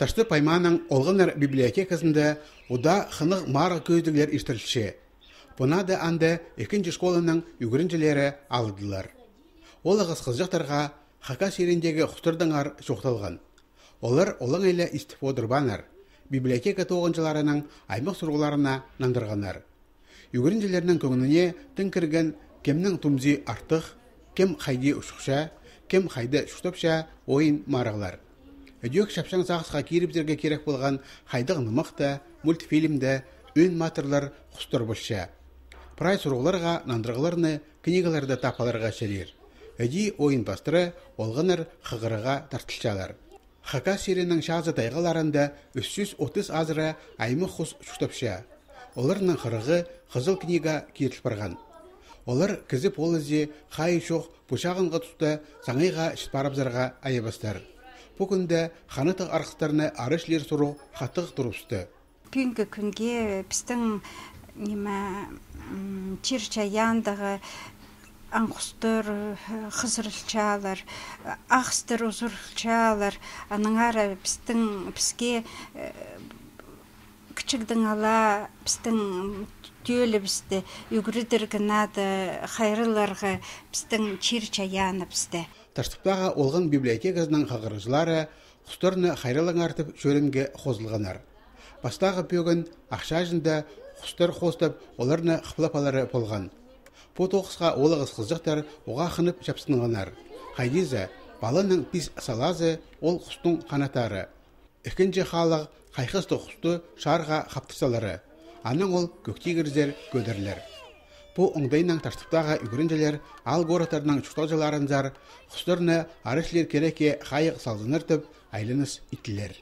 Ташты пайманың олғынар библиотекасында уда хынық марға көздігілер іштірілші. Бұна да анды екінші школының үгірінчілері алыдылар. Ол ағыз қызжақтарға хака серіндегі құстырдыңар жоқталған. Олар олың әлі істіп отырбанар. Библиотека тоғынчыларының аймақ сұрғыларына нандырғанар. Үгірінчілерінің көңініне тін кірген кемнің тұмзи артық, кем қайды ұшықша, кем қайды шұқтапша ойын марығылар. Өдек шапшаң сағысқа керіп керек болған хайдық нымықта, мультфильмді, өн матырлар құстыр бұшша. Прай сұрғыларға нандырғыларны книгаларда тапаларға шелер. Өди ойын бастыры олғыныр қығырыға тартылшалар. Хака сиренің шағзы тайғаларында 330 азыра аймы құс шұқтапша. Оларның қырығы қызыл книга кетіл барған. Олар кізіп ол ізде қай шоқ тұсты саңайға айыбастар. Бүгінде ханытық арқыстарына арышлер сұру хаттық тұрыпсты. Бүгінгі күнге біздің неме чирчаяндағы аңқұстыр қызырылчалар ақстыр ұзырылчалар аныңара біздің бізге кичигдин ала биздин түйөлү бизде үгүрүдүргынады хайрыларга биздин чир чаяны бизде Таштыптағы олғын библиотекасының қағырыжылары құстырны хайрылың артып шөлімге қозылғанар. Бастағы пөгін ақша жында құстыр қостып, оларны қыплапалары болған. По тоқысқа олығыз қызықтар оға қынып жапсынғанар. Хайдиза, балының пис салазы ол құстың қанатары. Ikkinchi халық қайқысты құсты шарға қаптырсалары. Аның ол көктегірзер көдірлер. Бұ оңдайнан таштыптаға үгірінжелер ал горатарының чукталжаларын зар, құстырны арышлер кереке қайық салдыныртып, айлыныс иттілер.